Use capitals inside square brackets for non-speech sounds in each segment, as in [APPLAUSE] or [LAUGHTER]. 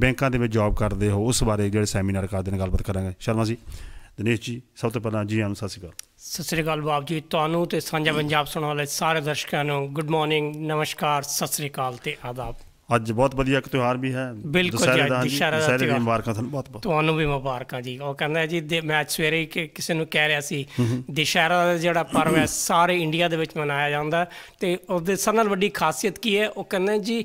ਬੈਂਕਾਂ ਦੇ ਵਿੱਚ ਜੌਬ ਕਰਦੇ ਹੋ ਉਸ ਬਾਰੇ ਜਿਹੜੇ ਸੈਮੀਨਾਰ ਕਰਦੇ ਨੇ ਗੱਲਬਾਤ ਕਰਾਂਗੇ। ਸ਼ਰਮਾ ਜੀ ਦਿਨੇਸ਼ ਜੀ ਸਭ ਤੋਂ ਪਹਿਲਾਂ ਜੀ ਆਨ ਸਤਿ ਸ਼੍ਰੀ ਅਕਾਲ। ਸਤਿ ਸ੍ਰੀ ਅਕਾਲ ਬਾਬ ਜੀ ਤੁਹਾਨੂੰ ਤੇ ਸਾਂਝਾ ਪੰਜਾਬ ਸੁਣਨ ਵਾਲੇ ਸਾਰੇ ਦਰਸ਼ਕਾਂ ਨੂੰ ਗੁੱਡ ਮਾਰਨਿੰਗ ਨਮਸਕਾਰ ਸਤਿ ਸ੍ਰੀ ਅਕਾਲ ਤੇ ਆਦਾਬ। ਅੱਜ ਬਹੁਤ ਵਧੀਆ ਇੱਕ ਤਿਉਹਾਰ ਵੀ ਹੈ ਬਿਲਕੁਲ ਜੀ, ਦੁਸਹਿਰੇ ਦਾ ਦਾ ਦੀ। ਮੁਬਾਰਕਾਂ ਤੁਹਾਨੂੰ ਬਹੁਤ ਬਹੁਤ। ਤੁਹਾਨੂੰ ਵੀ ਮੁਬਾਰਕਾਂ ਜੀ। ਉਹ ਕਹਿੰਦਾ ਜੀ ਦੇ- ਮੈਂ ਸਵੇਰੇ ਹੀ ਕਿਸੇ ਨੂੰ ਕਹਿ ਰਿਹਾ ਸੀ ਦੁਸ਼ਹਿਰਾ ਦਾ ਜਿਹੜਾ ਪਰਵ ਹੈ ਸਾਰੇ ਇੰਡੀਆ ਦੇ ਵਿੱਚ ਮਨਾਇਆ ਜਾਂਦਾ ਤੇ ਉਹਦੇ ਸਭ ਨਾਲ ਵੱਡੀ ਖਾਸੀਅਤ ਕੀ ਹੈ? ਉਹ ਕਹਿੰਦੇ ਜੀ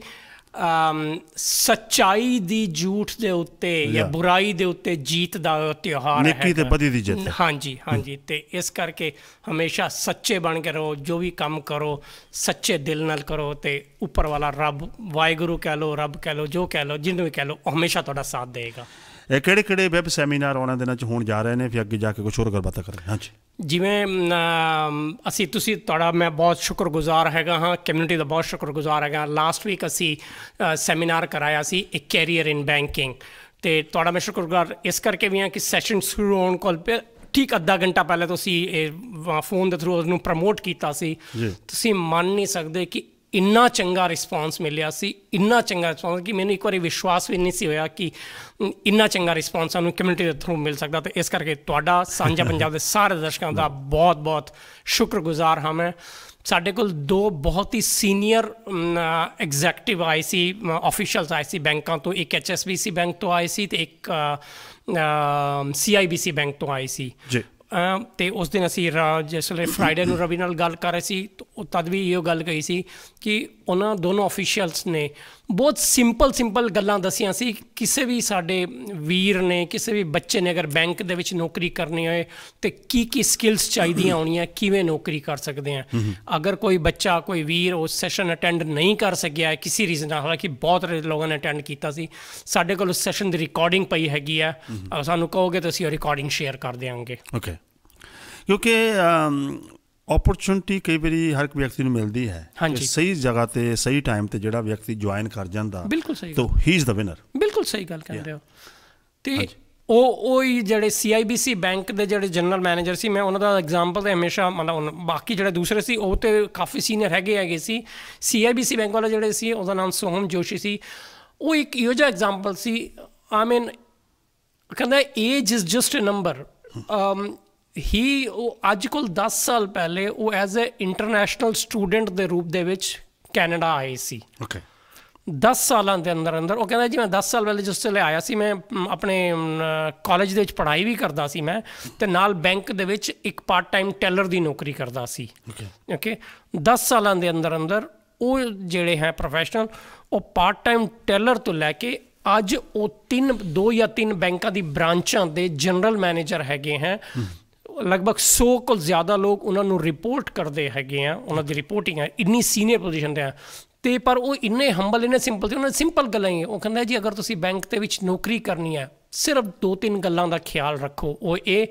ਸੱਚਾਈ ਦੀ ਝੂਠ ਦੇ ਉੱਤੇ ਜਾਂ. ਬੁਰਾਈ ਦੇ ਉੱਤੇ ਜੀਤ ਦਾ ਉਹ ਤਿਉਹਾਰ ਹੈ ਨੇਕੀ ਤੇ ਬਦੀ ਦੀ ਜਿੱਤ ਹਾਂਜੀ ਹਾਂਜੀ। ਤੇ ਇਸ ਕਰਕੇ ਹਮੇਸ਼ਾ ਸੱਚੇ ਬਣ ਕੇ ਰਹੋ ਜੋ ਵੀ ਕੰਮ ਕਰੋ ਸੱਚੇ ਦਿਲ ਨਾਲ ਕਰੋ ਤੇ ਉੱਪਰ ਵਾਲਾ ਰੱਬ ਵਾਹਿਗੁਰੂ ਕਹਿ ਲੋ ਰੱਬ ਕਹਿ ਲੋ ਜੋ ਕਹਿ ਲੋ ਜਿਹਨੂੰ ਵੀ ਕਹਿ ਲੋ ਹਮੇਸ਼ਾ ਤੁਹਾਡਾ ਸਾਥ ਇਹ ਕਿਹੜੇ ਕਿਹੜੇ ਵੈਬ ਸੈਮੀਨਾਰ ਆਉਣਾ ਦਿਨਾਂ ਚ ਹੋਣ ਜਾ ਰਹੇ ਨੇ? ਫਿਰ ਅੱਗੇ ਜਾ ਕੇ ਕੁਝ ਹੋਰ ਗੱਲਬਾਤ ਕਰਾਂਗੇ। ਹਾਂਜੀ। ਜਿਵੇਂ ਅਸੀਂ ਤੁਸੀਂ ਤੁਹਾਡਾ ਮੈਂ ਬਹੁਤ ਸ਼ੁਕਰਗੁਜ਼ਾਰ ਹੈਗਾ ਹਾਂ ਕਮਿਊਨਿਟੀ ਦਾ ਬਹੁਤ ਸ਼ੁਕਰਗੁਜ਼ਾਰ ਹੈਗਾ। ਲਾਸਟ ਵੀਕ ਅਸੀਂ ਸੈਮੀਨਾਰ ਕਰਾਇਆ ਸੀ ਇੱਕ ਕੈਰੀਅਰ ਇਨ ਬੈਂਕਿੰਗ ਤੇ ਤੁਹਾਡਾ ਮੈਂ ਸ਼ੁਕਰਗੁਜ਼ਾਰ ਇਸ ਕਰਕੇ ਵੀ ਹਾਂ ਕਿ ਸੈਸ਼ਨ ਸ਼ੁਰੂ ਹੋਣ ਕੋਲ ਪਹਿ- ਠੀਕ ਅੱਧਾ ਘੰਟਾ ਪਹਿਲੇ ਤੁਸੀਂ ਇਹ ਫੋਨ ਦੇ ਥਰੂ ਉਹਨੂੰ ਪ੍ਰਮੋਟ ਕੀਤਾ ਸੀ। ਤੁਸੀਂ ਮੰਨ ਨਹੀਂ ਸਕਦੇ ਕਿ ਇੰਨਾ ਚੰਗਾ ਰਿਸਪਾਂਸ ਮਿਲਿਆ ਸੀ ਇੰਨਾ ਚੰਗਾ ਰਿਸਪਾਂਸ ਕਿ ਮੈਨੂੰ ਇੱਕ ਵਾਰੀ ਵਿਸ਼ਵਾਸ ਵੀ ਨਹੀਂ ਸੀ ਹੋਇਆ ਕਿ ਇੰਨਾ ਚੰਗਾ ਰਿਸਪਾਂਸ ਸਾਨੂੰ ਕਮਿਊਨਿਟੀ ਦੇ ਥਰੂ ਮਿਲ ਸਕਦਾ ਤੇ ਇਸ ਕਰਕੇ ਤੁਹਾਡਾ ਸਾਂਝਾ [LAUGHS] ਪੰਜਾਬ ਦੇ ਸਾਰੇ ਦਰਸ਼ਕਾਂ ਦਾ ਬਹੁਤ ਬਹੁਤ ਸ਼ੁਕਰਗੁਜ਼ਾਰ ਹਾਂ ਮੈਂ। ਸਾਡੇ ਕੋਲ ਦੋ ਬਹੁਤ ਹੀ ਸੀਨੀਅਰ ਐਗਜ਼ੈਕਟਿਵ ਆਏ ਸੀ ਆਫੀਸ਼ੀਅਲਸ ਆਏ ਸੀ ਬੈਂਕਾਂ ਤੋਂ ਇੱਕ ਐਚਐਸਬੀਸੀ ਬੈਂਕ ਤੋਂ ਆਏ ਸੀ ਤੇ ਇੱਕ ਸੀਆਈਬੀਸੀ ਬੈਂਕ ਤੋਂ ਆਏ ਸੀ। ਤੇ ਉਸ ਦਿਨ ਅਸੀਂ ਰਾ- ਜਿਸ ਵੇਲੇ ਫਰਾਈਡੇ ਨੂੰ ਰਵੀ ਨਾਲ ਗੱਲ ਕਰ ਰਹੇ ਸੀ ਉਹ ਤਦ ਵੀ ਇਹੋ ਗੱਲ ਕਹੀ ਸੀ ਕਿ ਉਹਨਾਂ ਦੋਨੋਂ ਅਫੀਸ਼ੀਅਲਸ ਨੇ ਬਹੁਤ ਸਿੰਪਲ ਸਿੰਪਲ ਗੱਲਾਂ ਦਸੀਆਂ ਸੀ। ਕਿਸੇ ਵੀ ਸਾਡੇ ਵੀਰ ਨੇ ਕਿਸੇ ਵੀ ਬੱਚੇ ਨੇ ਅਗਰ ਬੈਂਕ ਦੇ ਵਿੱਚ ਨੌਕਰੀ ਕਰਨੀ ਹੋਏ ਤੇ ਕੀ ਕੀ ਸਕਿੱਲਸ ਚਾਹੀਦੀਆਂ ਹੋਣੀਆਂ ਕਿਵੇਂ ਨੌਕਰੀ ਕਰ ਸਕਦੇ ਆ? ਅਗਰ ਕੋਈ ਬੱਚਾ ਕੋਈ ਵੀਰ ਉਸ ਸੈਸ਼ਨ ਅਟੈਂਡ ਨਹੀਂ ਕਰ ਸਕਿਆ ਕਿਸੇ ਰੀਜ਼ਨ ਨਾਲ ਹਾਲਾਂਕਿ ਬਹੁਤ ਲੋਕਾਂ ਨੇ ਅਟੈਂਡ ਕੀਤਾ ਸੀ ਸਾਡੇ ਕੋਲ ਉਸ ਸੈਸ਼ਨ ਦੀ ਰਿਕਾਰਡਿੰਗ ਪਈ ਹੈਗੀ ਆ। ਸਾਨੂੰ ਕਹੋਗੇ ਤਾਂ ਅਸੀਂ ਉਹ ਰਿਕਾਰਡਿੰਗ ਸ਼ੇਅਰ ਕਰ ਦਿਆਂਗੇ। ਓਕੇ ਕਿਉਂਕਿ ਓਪਰਚੁਨਿਟੀ ਕਈ ਵਾਰੀ ਹਰ ਇੱਕ ਵਿਅਕਤੀ ਨੂੰ ਮਿਲਦੀ ਹੈ ਕਿ। ਸਹੀ ਜਗ੍ਹਾ ਤੇ ਸਹੀ ਟਾਈਮ ਤੇ ਜਿਹੜਾ ਵਿਅਕਤੀ ਜੁਆਇਨ ਕਰ ਜਾਂਦਾ ਬਿਲਕੁਲ ਸਹੀ ਤਾਂ ਹੀ ਇਜ਼ ਦਾ ਵਿਨਰ ਬਿਲਕੁਲ ਸਹੀ ਗੱਲ ਕਹਿੰਦੇ ਹੋ। ਤੇ ਉਹ ਉਹ ਹੀ ਜਿਹੜੇ ਸੀਆਈਬੀਸੀ ਬੈਂਕ ਦੇ ਜਿਹੜੇ ਜਨਰਲ ਮੈਨੇਜਰ ਸੀ ਮੈਂ ਉਹਨਾਂ ਦਾ ਐਗਜ਼ਾਮਪਲ ਤੇ ਹਮੇਸ਼ਾ ਮਤਲਬ ਬਾਕੀ ਜਿਹੜੇ ਦੂਸਰੇ ਸੀ ਉਹ ਤੇ ਕਾਫੀ ਸੀਨੀਅਰ ਹੈਗੇ ਹੈਗੇ ਸੀ। ਸੀਆਈਬੀਸੀ ਬੈਂਕ ਵਾਲਾ ਜਿਹੜੇ ਸੀ ਉਹਦਾ ਨਾਮ ਸੋਹਮ ਜੋਸ਼ੀ ਸੀ। ਉਹ ਇੱਕ ਇਹੋ ਜਿਹਾ ਐਗਜ਼ਾਮਪਲ ਸੀ ਆਈ ਮੀਨ ਕਹਿੰਦਾ age is just a number ਹੀ ਉਹ ਅੱਜ ਕੋਲ 10 ਸਾਲ ਪਹਿਲੇ ਉਹ ਐਜ਼ ਅ ਇੰਟਰਨੈਸ਼ਨਲ ਸਟੂਡੈਂਟ ਦੇ ਰੂਪ ਦੇ ਵਿੱਚ ਕੈਨੇਡਾ ਆਏ ਸੀ। ਓਕੇ 10 ਸਾਲਾਂ ਦੇ ਅੰਦਰ ਅੰਦਰ ਉਹ ਕਹਿੰਦਾ ਜੀ ਮੈਂ 10 ਸਾਲ ਪਹਿਲੇ ਜਿਸ ਵੇਲੇ ਆਇਆ ਸੀ ਮੈਂ ਆਪਣੇ ਕਾਲਜ ਦੇ ਵਿੱਚ ਪੜ੍ਹਾਈ ਵੀ ਕਰਦਾ ਸੀ ਮੈਂ ਤੇ ਨਾਲ ਬੈਂਕ ਦੇ ਵਿੱਚ ਇੱਕ ਪਾਰਟ ਟਾਈਮ ਟੈਲਰ ਦੀ ਨੌਕਰੀ ਕਰਦਾ ਸੀ। ਓਕੇ ਓਕੇ 10 ਸਾਲਾਂ ਦੇ ਅੰਦਰ ਅੰਦਰ ਉਹ ਜਿਹੜੇ ਹੈ ਪ੍ਰੋਫੈਸ਼ਨਲ ਉਹ ਪਾਰਟ ਟਾਈਮ ਟੈਲਰ ਤੋਂ ਲੈ ਕੇ ਅੱਜ ਉਹ ਤਿੰਨ ਦੋ ਜਾਂ ਤਿੰਨ ਬੈਂਕਾਂ ਦੀ ਬ੍ਰਾਂਚਾਂ ਦੇ ਜਨਰਲ ਮੈਨੇਜਰ ਹੈਗੇ ਹੈ। ਲਗਭਗ 100 ਕੋਲ ਜ਼ਿਆਦਾ ਲੋਕ ਉਹਨਾਂ ਨੂੰ ਰਿਪੋਰਟ ਕਰਦੇ ਹੈਗੇ ਆ, ਉਹਨਾਂ ਦੀ ਰਿਪੋਰਟਿੰਗ ਹੈ ਇੰਨੀ ਸੀਨੀਅਰ ਪੋਜੀਸ਼ਨ ਤੇ ਆ। ਤੇ ਪਰ ਉਹ ਇੰਨੇ ਹੰਬਲ ਇੰਨੇ ਸਿੰਪਲ ਤੇ ਉਹਨਾਂ ਦੀ ਸਿੰਪਲ ਗੱਲਾਂ ਹੀ, ਉਹ ਕਹਿੰਦਾ ਜੀ ਅਗਰ ਤੁਸੀਂ ਬੈਂਕ ਦੇ ਵਿੱਚ ਨੌਕਰੀ ਕਰਨੀ ਹੈ ਸਿਰਫ ਦੋ ਤਿੰਨ ਗੱਲਾਂ ਦਾ ਖਿਆਲ ਰੱਖੋ, ਉਹ ਇਹ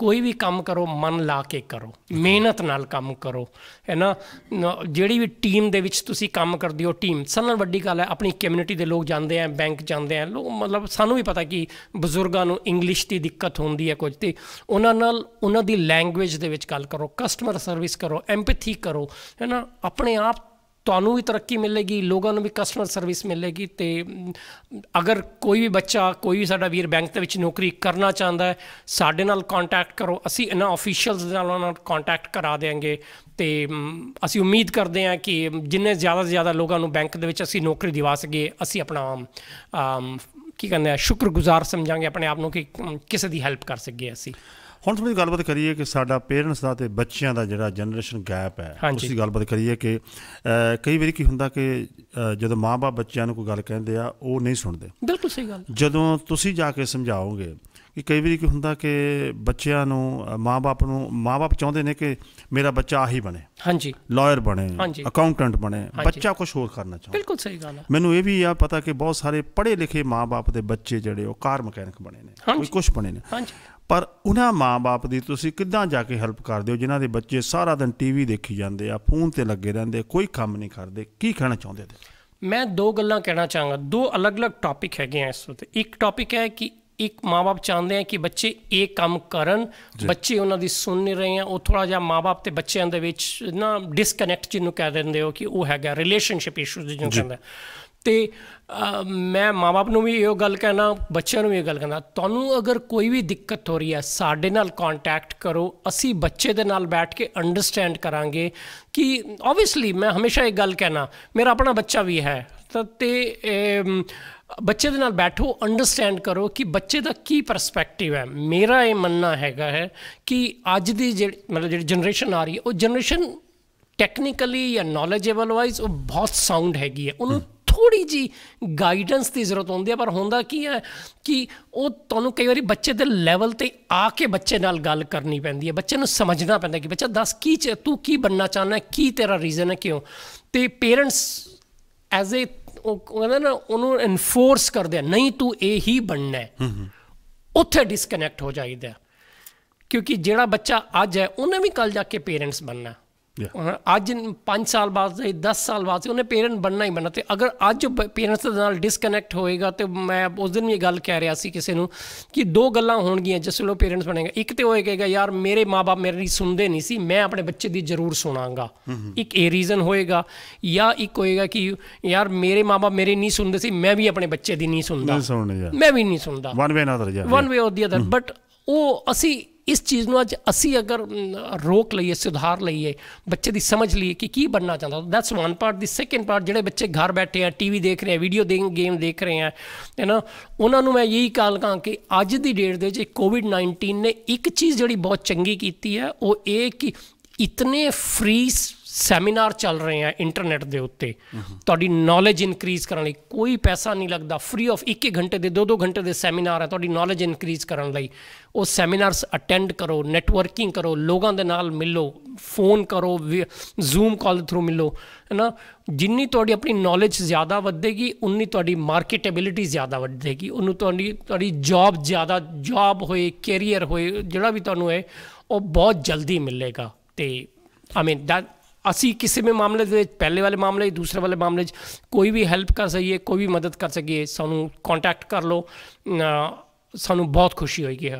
ਕੋਈ ਵੀ ਕੰਮ ਕਰੋ, ਮਨ ਲਾ ਕੇ ਕਰੋ। ਮਿਹਨਤ ਨਾਲ ਕੰਮ ਕਰੋ, ਹੈ ਨਾ? ਜਿਹੜੀ ਵੀ ਟੀਮ ਦੇ ਵਿੱਚ ਤੁਸੀਂ ਕੰਮ ਕਰਦੇ ਹੋ ਟੀਮ ਸਭ ਨਾਲ ਵੱਡੀ ਗੱਲ ਹੈ, ਆਪਣੀ ਕਮਿਊਨਿਟੀ ਦੇ ਲੋਕ ਜਾਂਦੇ ਆ ਬੈਂਕ ਜਾਂਦੇ ਆ ਲੋਕ ਮਤਲਬ ਸਾਨੂੰ ਵੀ ਪਤਾ ਕਿ ਬਜ਼ੁਰਗਾਂ ਨੂੰ ਇੰਗਲਿਸ਼ ਦੀ ਦਿੱਕਤ ਹੁੰਦੀ ਹੈ ਕੁਝ, ਤੇ ਉਹਨਾਂ ਨਾਲ, ਉਹਨਾਂ ਦੀ ਲੈਂਗੁਏਜ ਦੇ ਵਿੱਚ ਗੱਲ ਕਰੋ ਕਸਟਮਰ ਸਰਵਿਸ ਕਰੋ ਐਮਪੈਥੀ ਕਰੋ, ਹੈ ਨਾ? ਆਪਣੇ ਆਪ ਤੁਹਾਨੂੰ ਵੀ ਤਰੱਕੀ ਮਿਲੇਗੀ, ਲੋਕਾਂ ਨੂੰ ਵੀ ਕਸਟਮਰ ਸਰਵਿਸ ਮਿਲੇਗੀ ਤੇ, ਅਗਰ ਕੋਈ ਵੀ ਬੱਚਾ, ਕੋਈ ਵੀ ਸਾਡਾ ਵੀਰ ਬੈਂਕ ਦੇ ਵਿੱਚ ਨੌਕਰੀ ਕਰਨਾ ਚਾਹੁੰਦਾ ਹੈ, ਸਾਡੇ ਨਾਲ ਕੰਟੈਕਟ ਕਰੋ, ਅਸੀਂ ਇਹਨਾਂ ਆਫੀਸ਼ੀਅਲਸ ਦੇ ਨਾਲ ਉਹਨਾਂ ਨਾਲ ਕੰਟੈਕਟ ਕਰਾ ਦੇਾਂਗੇ ਤੇ ਅਸੀਂ ਉਮੀਦ ਕਰਦੇ ਹਾਂ ਕਿ ਜਿੰਨੇ ਜ਼ਿਆਦਾ ਤੋਂ ਜ਼ਿਆਦਾ ਲੋਕਾਂ ਨੂੰ ਬੈਂਕ ਦੇ ਵਿੱਚ ਅਸੀਂ ਨੌਕਰੀ ਦਿਵਾ ਸਕੀਏ, ਅਸੀਂ ਆਪਣਾ ਕੀ ਕਹਿੰਦੇ ਆ, ਸ਼ੁਕਰਗੁਜ਼ਾਰ ਸਮਝਾਂਗੇ ਆਪਣੇ ਆਪ ਨੂੰ ਕਿ ਕਿਸੇ ਦੀ ਹੈਲਪ ਕਰ ਸਕੀਏ ਅਸੀਂ। ਹੁਣ ਥੋੜੀ ਗੱਲਬਾਤ ਕਰੀਏ ਕਿ ਸਾਡਾ ਪੇਰੈਂਟਸ ਦਾ ਤੇ ਬੱਚਿਆਂ ਦਾ ਜਿਹੜਾ ਜਨਰੇਸ਼ਨ ਗੈਪ ਹੈ। ਉਸ ਦੀ ਗੱਲਬਾਤ ਕਰੀਏ ਕਿ ਕਈ ਵਾਰੀ ਕੀ ਹੁੰਦਾ ਕਿ ਜਦੋਂ ਮਾਪੇ ਬੱਚਿਆਂ ਨੂੰ ਕੋਈ ਗੱਲ ਕਹਿੰਦੇ ਆ ਉਹ ਨਹੀਂ ਸੁਣਦੇ ਬਿਲਕੁਲ ਸਹੀ ਗੱਲ ਜਦੋਂ ਤੁਸੀਂ ਜਾ ਕੇ ਸਮਝਾਓਗੇ ਕਿ ਕਈ ਵਾਰੀ ਕੀ ਹੁੰਦਾ ਕਿ ਬੱਚਿਆਂ ਨੂੰ ਮਾਂ-ਬਾਪ ਨੂੰ ਮਾਂ-ਬਾਪ ਚਾਹੁੰਦੇ ਨੇ ਕਿ ਮੇਰਾ ਬੱਚਾ ਆਹੀ ਬਣੇ ਹਾਂਜੀ ਲਾਇਰ ਬਣੇ। ਅਕਾਊਂਟੈਂਟ ਬਣੇ। ਬੱਚਾ ਕੁਝ ਹੋਰ ਕਰਨਾ ਚਾਹੁੰਦਾ ਬਿਲਕੁਲ ਸਹੀ ਗੱਲ ਹੈ ਮੈਨੂੰ ਇਹ ਵੀ ਆ ਪਤਾ ਕਿ ਬਹੁਤ ਸਾਰੇ ਪੜ੍ਹੇ ਲਿਖੇ ਮਾਂ-ਬਾਪ ਦੇ ਬੱਚੇ ਜਿਹੜੇ ਉਹ ਕਾਰ ਮਕੈਨਿਕ ਬਣੇ ਨੇ। ਕੋਈ ਕੁਝ ਬਣੇ ਨੇ ਹਾਂਜੀ ਪਰ ਉਹਨਾਂ ਮਾਂ-ਬਾਪ ਦੀ ਤੁਸੀਂ ਕਿੱਦਾਂ ਜਾ ਕੇ ਹੈਲਪ ਕਰਦੇ ਹੋ? ਜਿਨ੍ਹਾਂ ਦੇ ਬੱਚੇ ਸਾਰਾ ਦਿਨ ਟੀਵੀ ਦੇਖੀ ਜਾਂਦੇ ਆ ਫੋਨ ਤੇ ਲੱਗੇ ਰਹਿੰਦੇ ਕੋਈ ਕੰਮ ਨਹੀਂ ਕਰਦੇ ਕੀ ਕਹਿਣਾ ਚਾਹੁੰਦੇ ਤੇ ਮੈਂ ਦੋ ਗੱਲਾਂ ਕਹਿਣਾ ਚਾਹਾਂਗਾ। ਦੋ ਅਲੱਗ-ਅਲੱਗ ਟੌਪਿਕ ਹੈਗੇ ਆ ਇਸ ਉੱਤੇ ਇੱਕ ਟੌਪਿਕ ਹੈ ਕਿ ਇੱਕ ਮਾਪੇ ਚਾਹੁੰਦੇ ਆ ਕਿ ਬੱਚੇ ਇਹ ਕੰਮ ਕਰਨ ਬੱਚੇ ਉਹਨਾਂ ਦੀ ਸੁਣ ਨਹੀਂ ਰਹੇ ਆ ਉਹ ਥੋੜਾ ਜਿਹਾ ਮਾਪੇ ਤੇ ਬੱਚਿਆਂ ਦੇ ਵਿੱਚ ਨਾ ਡਿਸਕਨੈਕਟ ਜਿਹਨੂੰ ਕਹਿ ਦਿੰਦੇ ਹੋ ਕਿ ਉਹ ਹੈਗਾ ਰਿਲੇਸ਼ਨਸ਼ਿਪ ਇਸ਼ੂਜ਼ ਜਿਹਨੂੰ ਕਹਿੰਦਾ ਤੇ ਅ, ਮੈਂ ਮਾਪੇ ਨੂੰ ਵੀ ਇਹੋ ਗੱਲ ਕਹਿਣਾ ਬੱਚਿਆਂ ਨੂੰ ਵੀ ਇਹ ਗੱਲ ਕਹਿਣਾ ਤੁਹਾਨੂੰ ਅਗਰ ਕੋਈ ਵੀ ਦਿੱਕਤ ਹੋ ਰਹੀ ਹੈ ਸਾਡੇ ਨਾਲ ਕੰਟੈਕਟ ਕਰੋ ਅਸੀਂ ਬੱਚੇ ਦੇ ਨਾਲ ਬੈਠ ਕੇ ਅੰਡਰਸਟੈਂਡ ਕਰਾਂਗੇ ਕਿ ਆਬਵੀਅਸਲੀ ਮੈਂ ਹਮੇਸ਼ਾ ਇਹ ਗੱਲ ਕਹਿਣਾ ਮੇਰਾ ਆਪਣਾ ਬੱਚਾ ਵੀ ਹੈ ਤਾਂ ਤੇ ਬੱਚੇ ਦੇ ਨਾਲ ਬੈਠੋ ਅੰਡਰਸਟੈਂਡ ਕਰੋ ਕਿ ਬੱਚੇ ਦਾ ਕੀ ਪਰਸਪੈਕਟਿਵ ਹੈ। ਮੇਰਾ ਇਹ ਮੰਨਣਾ ਹੈਗਾ ਹੈ ਕਿ ਅੱਜ ਦੀ ਜਿਹੜੀ ਮਤਲਬ ਜਿਹੜੀ ਜਨਰੇਸ਼ਨ ਆ ਰਹੀ ਹੈ ਉਹ ਜਨਰੇਸ਼ਨ ਟੈਕਨੀਕਲੀ ਜਾਂ ਨੌਲੇਜੇਬਲ ਵਾਈਜ਼ ਉਹ ਬਹੁਤ ਸਾਊਂਡ ਹੈਗੀ ਹੈ ਉਹਨੂੰ ਥੋੜੀ ਜੀ ਗਾਈਡੈਂਸ ਦੀ ਜ਼ਰੂਰਤ ਹੁੰਦੀ ਹੈ ਪਰ ਹੁੰਦਾ ਕੀ ਹੈ ਕਿ ਉਹ ਤੁਹਾਨੂੰ ਕਈ ਵਾਰੀ ਬੱਚੇ ਦੇ ਲੈਵਲ ਤੇ ਆ ਕੇ ਬੱਚੇ ਨਾਲ ਗੱਲ ਕਰਨੀ ਪੈਂਦੀ ਹੈ ਬੱਚੇ ਨੂੰ ਸਮਝਣਾ ਪੈਂਦਾ ਕਿ ਬੱਚਾ ਦੱਸ ਕੀ ਚ- ਤੂੰ ਕੀ ਬੰਨਾ ਚਾਹੁੰਦਾ ਹੈ ਕੀ ਤੇਰਾ ਰੀਜ਼ਨ ਹੈ ਕਿਉਂ? ਤੇ ਪੇਰੈਂਟਸ ਐਜ਼ ਏ ਉਹ ਕਹਿੰਦਾ ਨਾ ਉਹਨੂੰ ਇਨਫੋਰਸ ਕਰਦੇ ਆ ਨਹੀਂ ਤੂੰ ਇਹ ਹੀ ਬਣਨਾ ਹੈ। ਉੱਥੇ ਡਿਸਕਨੈਕਟ ਹੋ ਜਾਈਦਾ। ਕਿਉਂਕਿ ਜਿਹੜਾ ਬੱਚਾ ਅੱਜ ਹੈ ਉਹਨੇ ਵੀ ਕੱਲ ਜਾ ਕੇ ਪੇਰੈਂਟਸ ਬਣਨਾ ਅੱਜ 5 ਸਾਲ ਬਾਅਦ ਜਾਂ 10 ਸਾਲ ਬਾਅਦ ਉਹਨੇ ਪੇਰੈਂਟ ਬਣਨਾ ਹੀ ਬਣਨਾ ਤੇ ਅਗਰ ਅੱਜ ਪੇਰੈਂਟਸ ਦੇ ਨਾਲ ਡਿਸਕਨੈਕਟ ਹੋਏਗਾ ਤੇ ਮੈਂ ਉਸ ਦਿਨ ਵੀ ਇਹ ਗੱਲ ਕਹਿ ਰਿਹਾ ਸੀ ਕਿਸੇ ਨੂੰ ਕਿ ਦੋ ਗੱਲਾਂ ਹੋਣਗੀਆਂ ਜਿਸ ਵੇਲੇ ਪੇਰੈਂਟਸ ਬਣੇਗਾ। ਇੱਕ ਤੇ ਹੋਏਗਾ ਯਾਰ ਮੇਰੇ ਮਾਪੇ ਮੇਰੀ ਸੁਣਦੇ ਨਹੀਂ ਸੀ ਮੈਂ ਆਪਣੇ ਬੱਚੇ ਦੀ ਜ਼ਰੂਰ ਸੁਣਾਂਗਾ। ਇੱਕ ਇਹ ਰੀਜ਼ਨ ਹੋਏਗਾ ਜਾਂ ਇੱਕ ਹੋਏਗਾ ਕਿ ਯਾਰ ਮੇਰੇ ਮਾਪੇ ਮੇਰੇ ਨਹੀਂ ਸੁਣਦੇ ਸੀ ਮੈਂ ਵੀ ਆਪਣੇ ਬੱਚੇ ਦੀ ਨਹੀਂ ਸੁਣਦਾ। ਮੈਂ ਵੀ ਨਹੀਂ ਸੁਣਦਾ। ਵਨ ਵੇ ਅਨਦਰ ਜਾ one way or the other but ਉਹ ਅਸੀਂ ਇਸ ਚੀਜ਼ ਨੂੰ ਅੱਜ ਅਸੀਂ ਅਗਰ ਰੋਕ ਲਈਏ ਸੁਧਾਰ ਲਈਏ ਬੱਚੇ ਦੀ ਸਮਝ ਲਈਏ ਕਿ ਕੀ ਬਣਨਾ ਚਾਹੁੰਦਾ that's one part the second part ਜਿਹੜੇ ਬੱਚੇ ਘਰ ਬੈਠੇ ਆ ਟੀਵੀ ਦੇਖ ਰਹੇ ਆ ਵੀਡੀਓ ਦੇ ਗੇਮ ਦੇਖ ਰਹੇ ਆ ਹੈ ਨਾ ਉਹਨਾਂ ਨੂੰ ਮੈਂ ਇਹੀ ਕਾਲ ਕਾਂ ਕਿ ਅੱਜ ਦੀ ਡੇਟ ਦੇ ਵਿੱਚ ਕੋਵਿਡ 19 ਨੇ ਇੱਕ ਚੀਜ਼ ਜਿਹੜੀ ਬਹੁਤ ਚੰਗੀ ਕੀਤੀ ਹੈ ਉਹ ਇਹ ਕਿ ਇਤਨੇ ਫ੍ਰੀ ਸੈਮੀਨਾਰ ਚੱਲ ਰਹੇ ਆ ਇੰਟਰਨੈਟ ਦੇ ਉੱਤੇ। ਤੁਹਾਡੀ ਨੌਲੇਜ ਇਨਕਰੀਜ਼ ਕਰਨ ਲਈ ਕੋਈ ਪੈਸਾ ਨਹੀਂ ਲੱਗਦਾ। ਫ੍ਰੀ ਆਫ 1 ਘੰਟੇ ਦੇ 2-2 ਘੰਟੇ ਦੇ ਸੈਮੀਨਾਰ ਹੈ ਤੁਹਾਡੀ ਨੌਲੇਜ ਇਨਕਰੀਜ਼ ਕਰਨ ਲਈ। ਉਹ ਸੈਮੀਨਾਰਸ ਅਟੈਂਡ ਕਰੋ ਨੈਟਵਰਕਿੰਗ ਕਰੋ, ਲੋਕਾਂ ਦੇ ਨਾਲ ਮਿਲੋ ਫੋਨ ਕਰੋ ਜ਼ੂਮ ਕਾਲ ਥਰੂ ਮਿਲੋ, ਹੈ ਨਾ? ਜਿੰਨੀ ਤੁਹਾਡੀ ਆਪਣੀ ਨੌਲੇਜ ਜ਼ਿਆਦਾ ਵਧੇਗੀ, ਉਨੀ ਤੁਹਾਡੀ ਮਾਰਕੀਟੇਬਿਲਿਟੀ ਜ਼ਿਆਦਾ ਵਧੇਗੀ। ਉਹਨੂੰ ਤੁਹਾਡੀ ਤੁਹਾਡੀ ਜੌਬ ਜ਼ਿਆਦਾ ਜੌਬ ਹੋਏ ਕੈਰੀਅਰ ਹੋਏ, ਜਿਹੜਾ ਵੀ ਤੁਹਾਨੂੰ ਹੈ ਉਹ ਬਹੁਤ ਜਲਦੀ ਮਿਲੇਗਾ। ਤੇ ਆਈ ਮੀਨ ਦੈਟ ਅਸੀਂ ਕਿਸੇ ਵੀ ਮਾਮਲੇ ਦੇ ਵਿੱਚ ਪਹਿਲੇ ਵਾਲੇ ਮਾਮਲੇ ਦੂਸਰੇ ਵਾਲੇ ਮਾਮਲੇ 'ਚ ਕੋਈ ਵੀ ਹੈਲਪ ਕਰ ਸਕੀਏ ਕੋਈ ਵੀ ਮਦਦ ਕਰ ਸਕੀਏ ਸਾਨੂੰ ਕੰਟੈਕਟ ਕਰ ਲਓ ਸਾਨੂੰ ਬਹੁਤ ਖੁਸ਼ੀ ਹੋਏਗੀ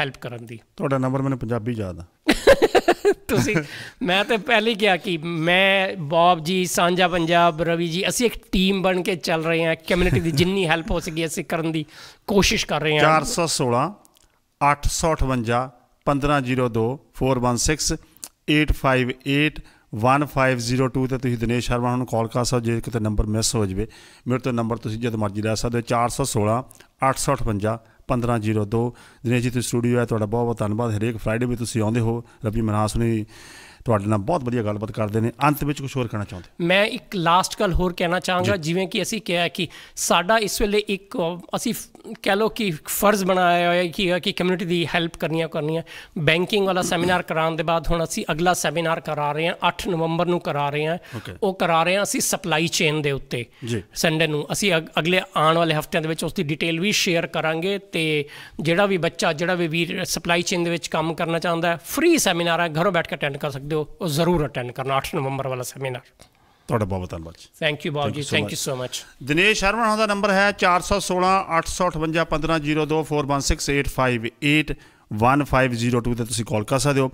ਹੈਲਪ ਕਰਨ ਦੀ। ਤੁਹਾਡਾ ਨੰਬਰ ਮੈਨੂੰ ਪੰਜਾਬੀ ਯਾਦ ਆ। [LAUGHS] ਤੁਸੀਂ ਮੈਂ ਤਾਂ ਪਹਿਲੇ ਹੀ ਕਿਹਾ ਕਿ ਮੈਂ ਬੌਬ ਜੀ ਸਾਂਝਾ ਪੰਜਾਬ ਰਵੀ ਜੀ ਅਸੀਂ ਇੱਕ ਟੀਮ ਬਣ ਕੇ ਚੱਲ ਰਹੇ ਹਾਂ ਕਮਿਊਨਿਟੀ ਦੀ ਜਿੰਨੀ ਹੈਲਪ ਹੋ ਸਕੀ ਅਸੀਂ ਕਰਨ ਦੀ ਕੋਸ਼ਿਸ਼ ਕਰ ਰਹੇ ਹਾਂ। 416 858 1502 416 858 1502 ਤੇ ਤੁਸੀਂ ਦਿਨੇਸ਼ ਸ਼ਰਮਾ ਨੂੰ ਕਾਲ ਕਰ ਸਕਦੇ ਹੋ, ਜੇ ਕਿਤੇ ਨੰਬਰ ਮਿਸ ਹੋ ਜਵੇ। ਮੇਰੇ ਤੋਂ ਨੰਬਰ ਤੁਸੀਂ ਜਦ ਮਰਜ਼ੀ ਲੈ ਸਕਦੇ ਹੋ 416 858 1502 ਦਿਨੇਸ਼ ਜੀ, ਤੁਸੀਂ ਸਟੂਡੀਓ ਹੈ ਤੁਹਾਡਾ ਬਹੁਤ ਬਹੁਤ ਧੰਨਵਾਦ। ਹਰੇਕ ਫਰਾਈਡੇ ਵੀ ਤੁਸੀਂ ਆਉਂਦੇ ਹੋ। ਰਵੀ ਮਨਹਾਸ ਨੇ ਤੁਹਾਡੇ ਨਾਲ ਬਹੁਤ ਵਧੀਆ ਗੱਲਬਾਤ ਕਰਦੇ ਨੇ। ਅੰਤ ਵਿੱਚ ਕੁਝ ਹੋਰ ਕਹਿਣਾ ਚਾਹੁੰਦੇ ਮੈਂ ਇੱਕ ਲਾਸਟ ਗੱਲ ਹੋਰ ਕਹਿਣਾ ਚਾਹਾਂਗਾ ਜਿਵੇਂ ਕਿ ਅਸੀਂ ਕਿਹਾ ਕਿ ਸਾਡਾ ਇਸ ਵੇਲੇ ਇੱਕ ਅਸੀਂ ਕਹਿ ਲਓ ਕਿ ਫਰਜ਼ ਬਣਾਇਆ ਹੋਇਆ ਹੈ ਕਿ ਕਿ ਕਮਿਊਨਿਟੀ ਦੀ ਹੈਲਪ ਕਰਨੀਆਂ ਕਰਨੀਆਂ। ਬੈਂਕਿੰਗ ਵਾਲਾ ਸੈਮੀਨਾਰ ਕਰਾਉਣ ਦੇ ਬਾਅਦ ਹੁਣ ਅਸੀਂ ਅਗਲਾ ਸੈਮੀਨਾਰ ਕਰਾ ਰਹੇ ਹਾਂ 8 ਨਵੰਬਰ ਨੂੰ ਕਰਾ ਰਹੇ ਹਾਂ. ਉਹ ਕਰਾ ਰਹੇ ਹਾਂ ਅਸੀਂ ਸਪਲਾਈ ਚੇਨ ਦੇ ਉੱਤੇ। ਜੀ। ਸੰਡੇ ਨੂੰ ਅਸੀਂ ਅਗ- ਅਗਲੇ ਆਉਣ ਵਾਲੇ ਹਫਤਿਆਂ ਦੇ ਵਿੱਚ ਉਸ ਦੀ ਡਿਟੇਲ ਵੀ ਸ਼ੇਅਰ ਕਰਾਂਗੇ ਤੇ ਜਿਹੜਾ ਵੀ ਬੱਚਾ ਜਿਹੜਾ ਵੀ ਵੀਰ ਸਪਲਾਈ ਚੇਨ ਦੇ ਵਿੱਚ ਕੰਮ ਕਰਨਾ ਚਾਹੁੰਦਾ ਹੈ ਫ੍ਰੀ ਸੈਮੀਨਾਰ ਹੈ ਘਰੋਂ ਬੈਠ ਕੇ ਅਟੈਂਡ ਕਰ ਸਕਦੇ ਹੋ ਉਹ ਜ਼ਰੂਰ ਅਟੈਂਡ ਕਰਨਾ 8 ਨਵੰਬਰ ਵਾਲਾ ਸੈਮੀਨਾਰ ਤੁਹਾਡਾ ਬਹੁਤ ਧੰਨਵਾਦ ਥੈਂਕ ਯੂ ਬਾਬ ਜੀ. Thank. You so much Dinesh Sharma the number ਹੈ 416 858 1502 416 858 1502 ਤੇ ਤੁਸੀਂ ਕਾਲ ਕਰ ਸਕਦੇ ਹੋ।